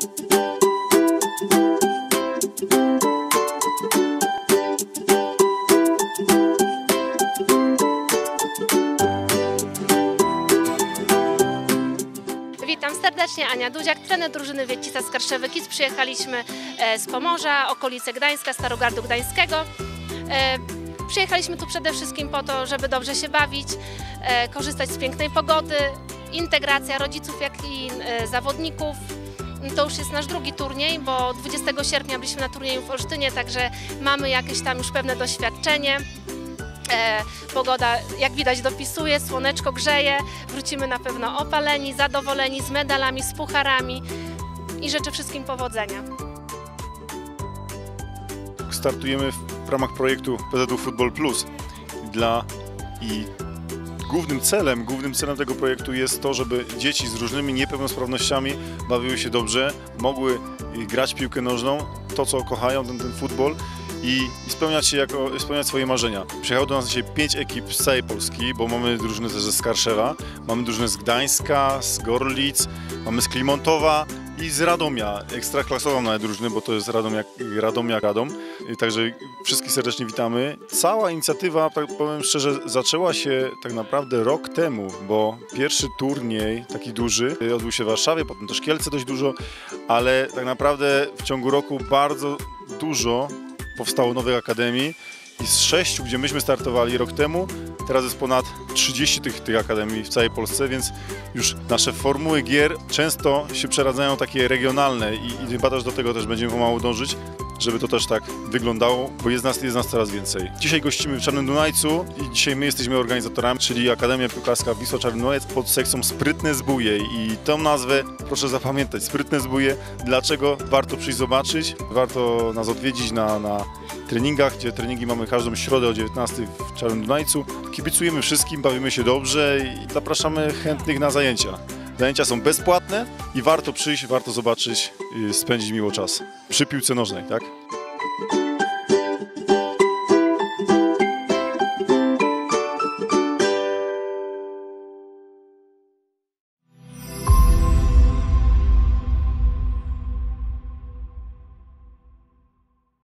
Witam serdecznie, Ania Dudziak, trener drużyny Wiecica z Karszewy Kic. Przyjechaliśmy e, z Pomorza, okolice Gdańska, Starogardu Gdańskiego. E, przyjechaliśmy tu przede wszystkim po to, żeby dobrze się bawić, e, korzystać z pięknej pogody, integracja rodziców jak i zawodników, to już jest nasz drugi turniej, bo 20 sierpnia byliśmy na turnieju w Olsztynie, także mamy jakieś tam już pewne doświadczenie. E, pogoda, jak widać, dopisuje, słoneczko grzeje. Wrócimy na pewno opaleni, zadowoleni, z medalami, z pucharami i życzę wszystkim powodzenia. startujemy w ramach projektu PZU Football Plus dla i głównym celem, głównym celem tego projektu jest to, żeby dzieci z różnymi niepełnosprawnościami bawiły się dobrze, mogły y, grać piłkę nożną, to co kochają, ten, ten futbol i, i spełniać się jako, spełniać swoje marzenia. Przyjechało do nas dzisiaj pięć ekip z całej Polski, bo mamy drużyny ze Skarszewa, mamy drużynę z Gdańska, z Gorlic, mamy z Klimontowa i z Radomia, ekstraklasową nawet drużynę, bo to jest Radomia, Radomia Radom. Także wszystkich serdecznie witamy. Cała inicjatywa, tak powiem szczerze, zaczęła się tak naprawdę rok temu, bo pierwszy turniej, taki duży, odbył się w Warszawie, potem też Kielce dość dużo, ale tak naprawdę w ciągu roku bardzo dużo powstało nowych akademii i z sześciu, gdzie myśmy startowali rok temu, teraz jest ponad 30 tych, tych akademii w całej Polsce, więc już nasze formuły gier często się przeradzają takie regionalne i, i chyba też do tego też będziemy pomału dążyć, żeby to też tak wyglądało, bo jest nas, jest nas coraz więcej. Dzisiaj gościmy w Czarnym Dunajcu i dzisiaj my jesteśmy organizatorami, czyli Akademia Piłkarska Wisła Czarny Dunajec pod sekcją Sprytne Zbóje i tą nazwę proszę zapamiętać, Sprytne Zbóje. Dlaczego? Warto przyjść zobaczyć, warto nas odwiedzić na, na treningach, gdzie treningi mamy każdą środę o 19 w Czarnym Dunajcu. Kibicujemy wszystkim, bawimy się dobrze i zapraszamy chętnych na zajęcia. Zajęcia są bezpłatne i warto przyjść, warto zobaczyć, spędzić miło czas przy piłce nożnej, tak?